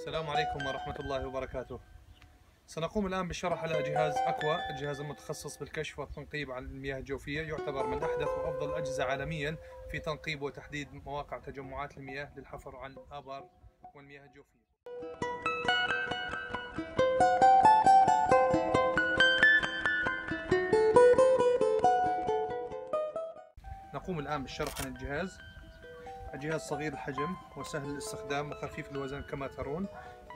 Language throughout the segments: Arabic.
السلام عليكم ورحمة الله وبركاته. سنقوم الآن بالشرح على جهاز أكوا الجهاز المتخصص بالكشف والتنقيب عن المياه الجوفية. يعتبر من أحدث وأفضل الأجهزة عالميا في تنقيب وتحديد مواقع تجمعات المياه للحفر عن الآبار والمياه الجوفية. نقوم الآن بالشرح عن الجهاز. الجهاز صغير الحجم وسهل الاستخدام وخفيف الوزن كما ترون.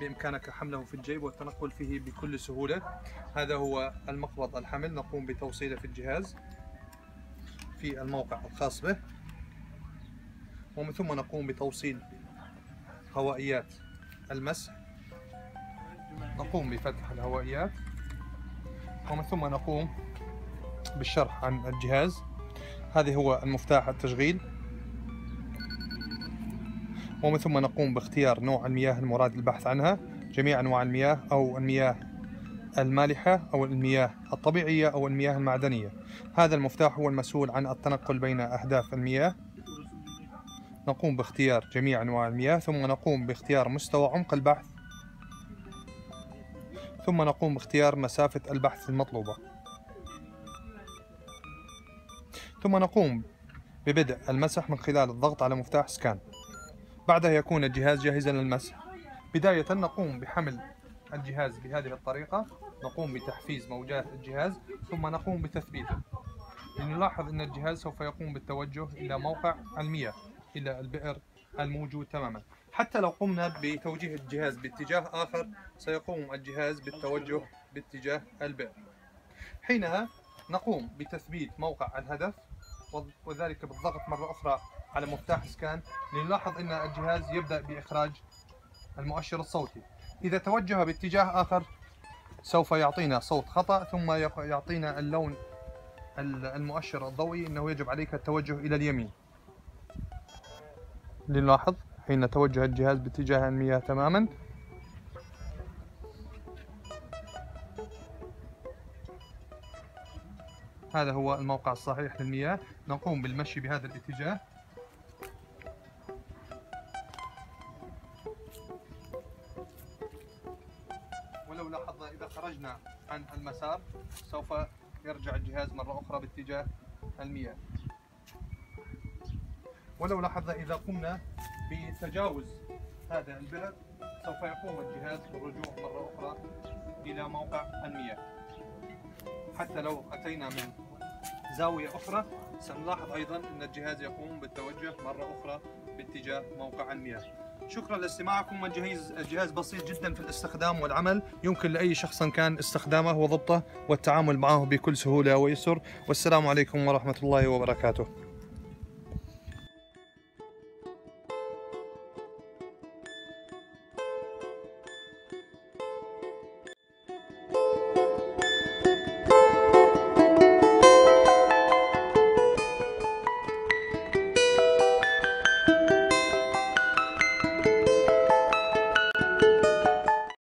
بإمكانك حمله في الجيب والتنقل فيه بكل سهولة. هذا هو المقبض الحمل. نقوم بتوصيله في الجهاز في الموقع الخاص به. ومن ثم نقوم بتوصيل هوائيات المسح نقوم بفتح الهوائيات. ومن ثم نقوم بالشرح عن الجهاز. هذا هو المفتاح التشغيل. ومن ثم نقوم باختيار نوع المياه المراد البحث عنها جميع أنواع المياه أو المياه المالحة أو المياه الطبيعية أو المياه المعدنية. هذا المفتاح هو المسؤول عن التنقل بين أهداف المياه. نقوم باختيار جميع أنواع المياه ثم نقوم باختيار مستوى عمق البحث ثم نقوم باختيار مسافة البحث المطلوبة. ثم نقوم ببدء المسح من خلال الضغط على مفتاح سكان. بعدها يكون الجهاز جاهزا للمسح. بداية نقوم بحمل الجهاز بهذه الطريقة. نقوم بتحفيز موجات الجهاز ثم نقوم بتثبيته لنلاحظ أن الجهاز سوف يقوم بالتوجه إلى موقع المياه إلى البئر الموجود تماما. حتى لو قمنا بتوجيه الجهاز باتجاه آخر سيقوم الجهاز بالتوجه باتجاه البئر. حينها نقوم بتثبيت موقع الهدف وذلك بالضغط مرة أخرى على مفتاح سكان لنلاحظ أن الجهاز يبدأ بإخراج المؤشر الصوتي. إذا توجه باتجاه آخر سوف يعطينا صوت خطأ ثم يعطينا اللون المؤشر الضوئي. أنه يجب عليك التوجه إلى اليمين. لنلاحظ حين توجه الجهاز باتجاه المياه تماما. هذا هو الموقع الصحيح للمياه. نقوم بالمشي بهذا الاتجاه. لاحظنا إذا خرجنا عن المسار سوف يرجع الجهاز مرة أخرى باتجاه المياه. ولو لاحظنا إذا قمنا بتجاوز هذا البئر سوف يقوم الجهاز بالرجوع مرة أخرى إلى موقع المياه. حتى لو أتينا من زاوية أخرى سنلاحظ أيضا أن الجهاز يقوم بالتوجه مرة أخرى باتجاه موقع المياه. شكرا لاستماعكم الجهاز الجهاز بسيط جدا في الاستخدام والعمل. يمكن لأي شخص كان استخدامه وضبطه والتعامل معه بكل سهولة ويسر. والسلام عليكم ورحمة الله وبركاته.